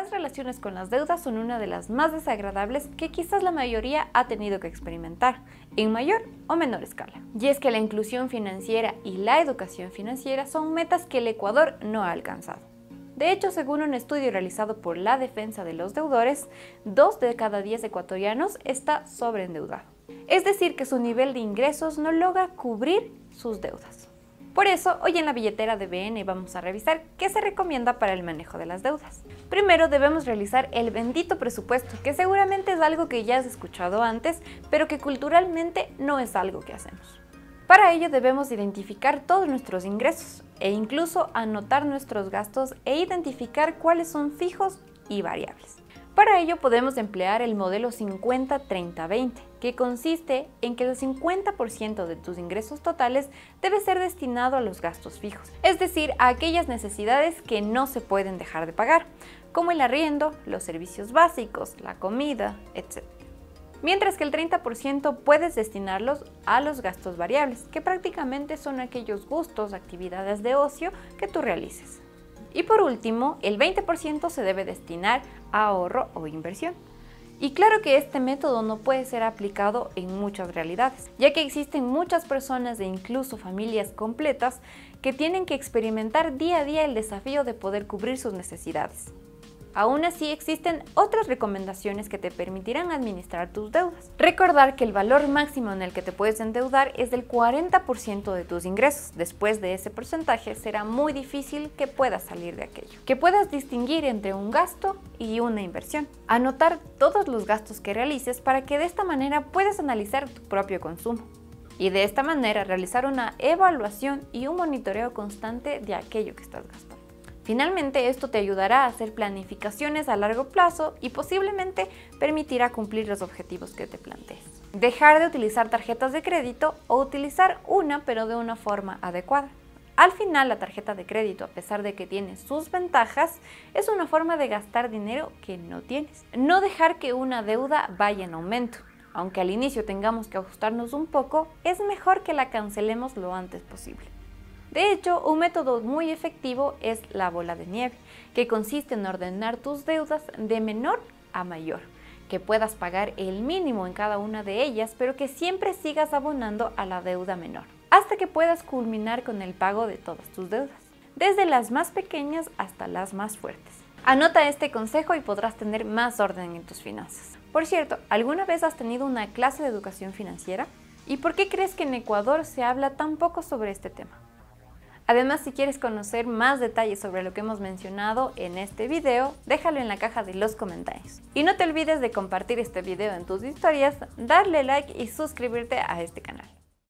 Las relaciones con las deudas son una de las más desagradables que quizás la mayoría ha tenido que experimentar, en mayor o menor escala. Y es que la inclusión financiera y la educación financiera son metas que el Ecuador no ha alcanzado. De hecho, según un estudio realizado por la Defensa de los Deudores, dos de cada diez ecuatorianos está sobreendeudado. Es decir, que su nivel de ingresos no logra cubrir sus deudas. Por eso, hoy en la billetera de BN vamos a revisar qué se recomienda para el manejo de las deudas. Primero debemos realizar el bendito presupuesto, que seguramente es algo que ya has escuchado antes, pero que culturalmente no es algo que hacemos. Para ello debemos identificar todos nuestros ingresos e incluso anotar nuestros gastos e identificar cuáles son fijos y variables. Para ello podemos emplear el modelo 50-30-20, que consiste en que el 50% de tus ingresos totales debe ser destinado a los gastos fijos, es decir, a aquellas necesidades que no se pueden dejar de pagar, como el arriendo, los servicios básicos, la comida, etc. Mientras que el 30% puedes destinarlos a los gastos variables, que prácticamente son aquellos gustos, actividades de ocio que tú realices. Y por último, el 20% se debe destinar a ahorro o inversión. Y claro que este método no puede ser aplicado en muchas realidades, ya que existen muchas personas e incluso familias completas que tienen que experimentar día a día el desafío de poder cubrir sus necesidades. Aún así existen otras recomendaciones que te permitirán administrar tus deudas. Recordar que el valor máximo en el que te puedes endeudar es del 40% de tus ingresos. Después de ese porcentaje será muy difícil que puedas salir de aquello. Que puedas distinguir entre un gasto y una inversión. Anotar todos los gastos que realices para que de esta manera puedas analizar tu propio consumo y de esta manera realizar una evaluación y un monitoreo constante de aquello que estás gastando. Finalmente, esto te ayudará a hacer planificaciones a largo plazo y posiblemente permitirá cumplir los objetivos que te plantees. Dejar de utilizar tarjetas de crédito o utilizar una pero de una forma adecuada. Al final, la tarjeta de crédito, a pesar de que tiene sus ventajas, es una forma de gastar dinero que no tienes. No dejar que una deuda vaya en aumento. Aunque al inicio tengamos que ajustarnos un poco, es mejor que la cancelemos lo antes posible. De hecho, un método muy efectivo es la bola de nieve, que consiste en ordenar tus deudas de menor a mayor, que puedas pagar el mínimo en cada una de ellas, pero que siempre sigas abonando a la deuda menor, hasta que puedas culminar con el pago de todas tus deudas, desde las más pequeñas hasta las más fuertes. Anota este consejo y podrás tener más orden en tus finanzas. Por cierto, ¿alguna vez has tenido una clase de educación financiera? ¿Y por qué crees que en Ecuador se habla tan poco sobre este tema? Además, si quieres conocer más detalles sobre lo que hemos mencionado en este video, déjalo en la caja de los comentarios. Y no te olvides de compartir este video en tus historias, darle like y suscribirte a este canal.